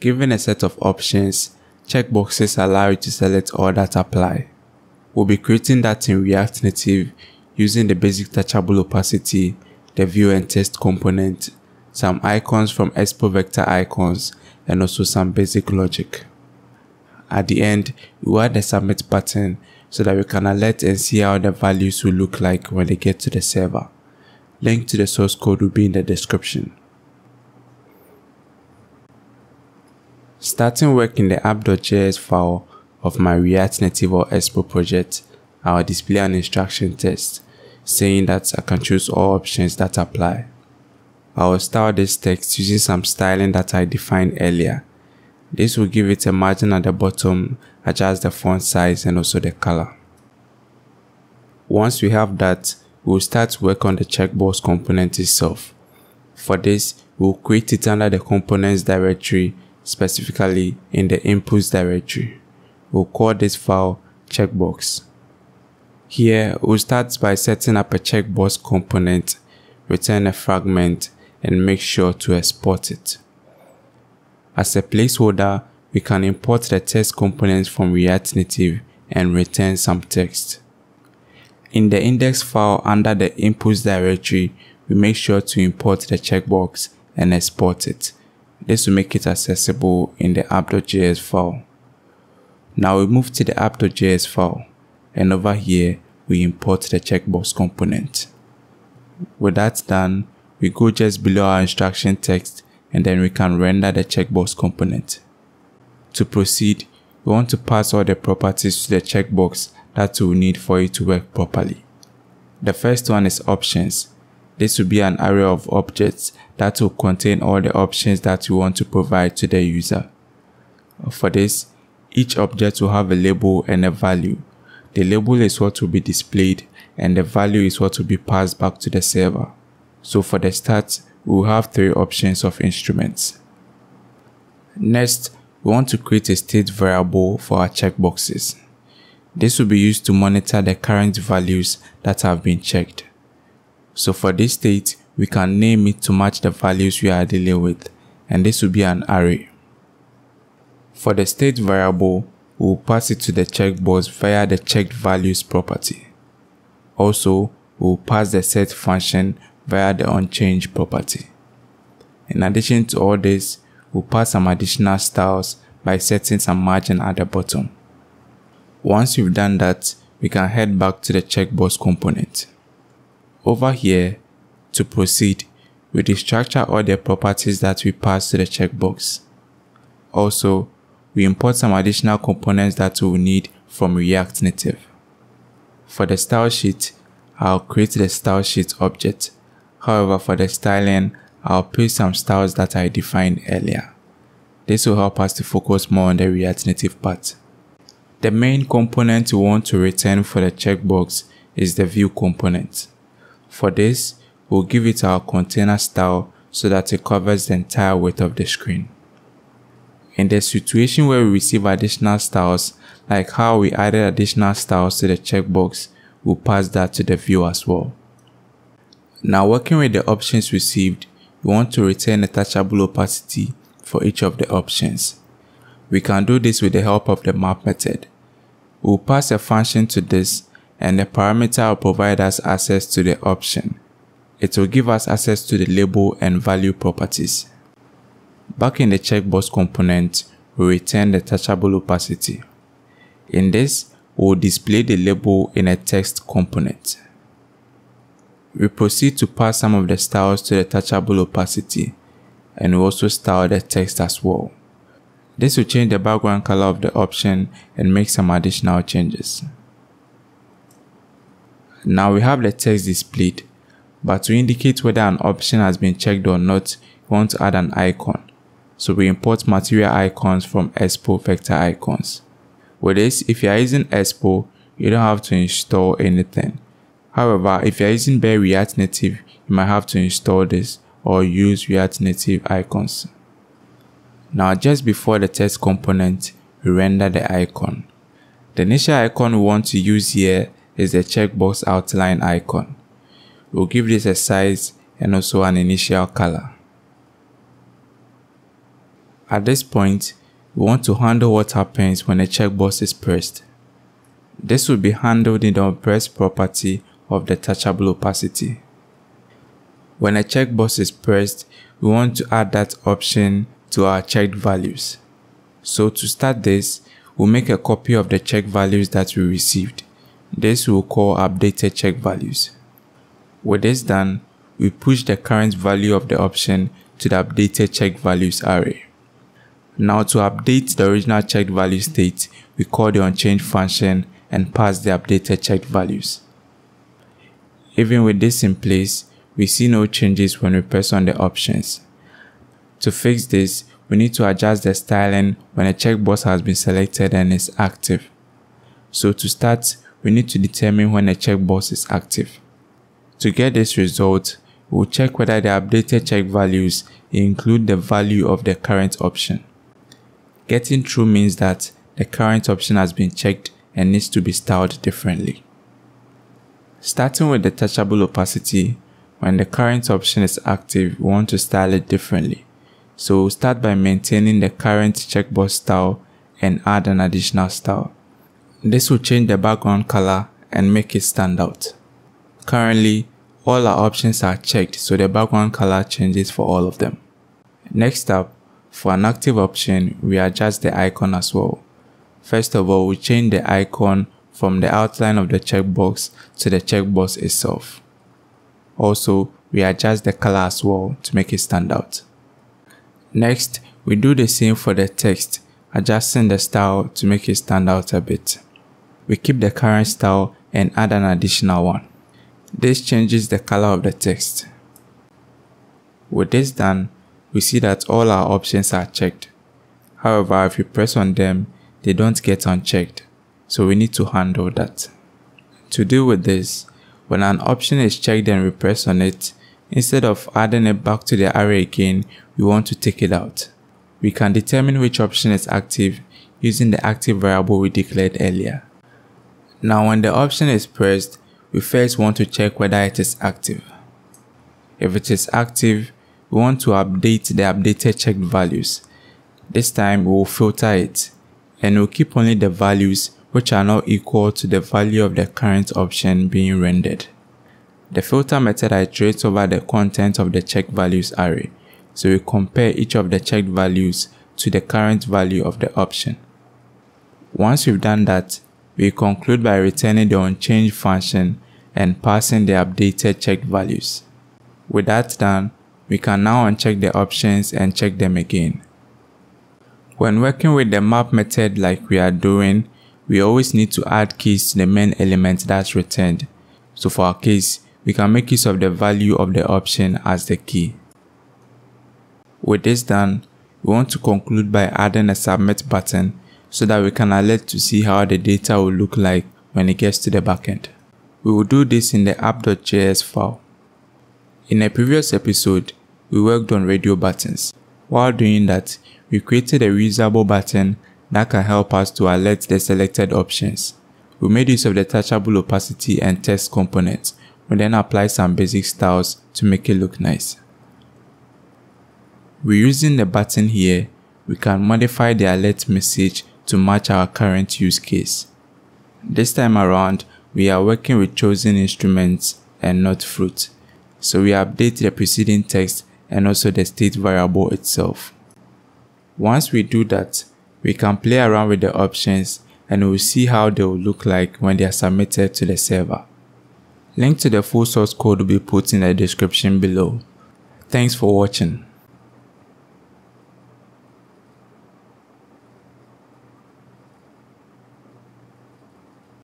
Given a set of options, checkboxes allow you to select all that apply. We'll be creating that in React Native using the basic touchable opacity, the view and text component, some icons from Expo Vector icons, and also some basic logic. At the end, we add the submit button so that we can alert and see how the values will look like when they get to the server. Link to the source code will be in the description. Starting work in the app.js file of my React Native or Expo project, I will display an instruction text saying that I can choose all options that apply. I will style this text using some styling that I defined earlier. This will give it a margin at the bottom, adjust the font size and also the color. Once we have that, we will start work on the checkbox component itself. For this, we will create it under the components directory, specifically in the inputs directory. We'll call this file checkbox. Here, we'll start by setting up a checkbox component, return a fragment, and make sure to export it. As a placeholder, we can import the text components from React Native and return some text. In the index file under the inputs directory, we make sure to import the checkbox and export it. This will make it accessible in the app.js file. Now we move to the app.js file and over here we import the checkbox component. With that done, we go just below our instruction text and then we can render the checkbox component. To proceed, we want to pass all the properties to the checkbox that we'll need for it to work properly. The first one is options. This will be an array of objects that will contain all the options that we want to provide to the user. For this, each object will have a label and a value. The label is what will be displayed and the value is what will be passed back to the server. So for the start, we will have three options of instruments. Next, we want to create a state variable for our checkboxes. This will be used to monitor the current values that have been checked. So for this state, we can name it to match the values we are dealing with, and this will be an array. For the state variable, we will pass it to the checkbox via the checked values property. Also, we will pass the set function via the onChange property. In addition to all this, we'll pass some additional styles by setting some margin at the bottom. Once we've done that, we can head back to the checkbox component. Over here, to proceed, we destructure all the properties that we pass to the checkbox. Also, we import some additional components that we will need from React Native. For the style sheet, I'll create the style sheet object. However, for the styling, I'll paste some styles that I defined earlier. This will help us to focus more on the React Native part. The main component we want to return for the checkbox is the view component. For this, we'll give it our container style so that it covers the entire width of the screen. In the situation where we receive additional styles, like how we added additional styles to the checkbox, we'll pass that to the view as well. Now working with the options received, we want to return a touchable opacity for each of the options. We can do this with the help of the map method. We'll pass a function to this and the parameter will provide us access to the option. It will give us access to the label and value properties. Back in the checkbox component, we return the touchable opacity. In this, we will display the label in a text component. We proceed to pass some of the styles to the touchable opacity and we also style the text as well. This will change the background color of the option and make some additional changes. Now we have the text displayed, but to indicate whether an option has been checked or not, we want to add an icon. So we import material icons from Expo Vector icons. With this, if you are using Expo, you don't have to install anything. However, if you are using bare React Native, you might have to install this or use React Native icons. Now just before the text component, we render the icon. The initial icon we want to use here is the checkbox outline icon. We'll give this a size and also an initial color. At this point, we want to handle what happens when a checkbox is pressed. This will be handled in the onPress property of the touchable opacity. When a checkbox is pressed, we want to add that option to our checked values. So to start this, we'll make a copy of the check values that we received. This we'll call updated check values. With this done, we push the current value of the option to the updated check values array. Now to update the original checked value state, we call the onChange function and pass the updated checked values. Even with this in place, we see no changes when we press on the options. To fix this, we need to adjust the styling when a checkbox has been selected and is active. So to start, we need to determine when a checkbox is active. To get this result, we'll check whether the updated check values include the value of the current option. Getting true means that the current option has been checked and needs to be styled differently. Starting with the touchable opacity, when the current option is active, we want to style it differently. So we'll start by maintaining the current checkbox style and add an additional style. This will change the background color and make it stand out. Currently, all our options are checked so the background color changes for all of them. Next up, for an active option, we adjust the icon as well. First of all, we change the icon from the outline of the checkbox to the checkbox itself. Also, we adjust the color as well to make it stand out. Next, we do the same for the text, adjusting the style to make it stand out a bit. We keep the current style and add an additional one. This changes the color of the text. With this done, we see that all our options are checked. However, if we press on them, they don't get unchecked, so we need to handle that. To deal with this, when an option is checked and we press on it, Instead of adding it back to the array again, we want to take it out. We can determine which option is active using the active variable we declared earlier. Now when the option is pressed, we first want to check whether it is active. If it is active, we want to update the updated checked values. This time we will filter it and we'll keep only the values which are not equal to the value of the current option being rendered. The filter method iterates over the content of the checked values array, so we compare each of the checked values to the current value of the option. Once we've done that, we conclude by returning the onChange function and passing the updated checked values. With that done, we can now uncheck the options and check them again. When working with the map method like we are doing, we always need to add keys to the main element that's returned. So for our case, we can make use of the value of the option as the key. With this done, we want to conclude by adding a submit button so that we can alert to see how the data will look like when it gets to the backend. We will do this in the app.js file. In a previous episode, we worked on radio buttons. While doing that, we created a reusable button that can help us to alert the selected options. We made use of the touchable opacity and text components we then apply some basic styles to make it look nice. We're using the button here, we can modify the alert message to match our current use case. This time around, we are working with chosen instruments and not fruit, so we update the preceding text and also the state variable itself. Once we do that, we can play around with the options and we'll see how they will look like when they are submitted to the server. Link to the full source code will be put in the description below. Thanks for watching.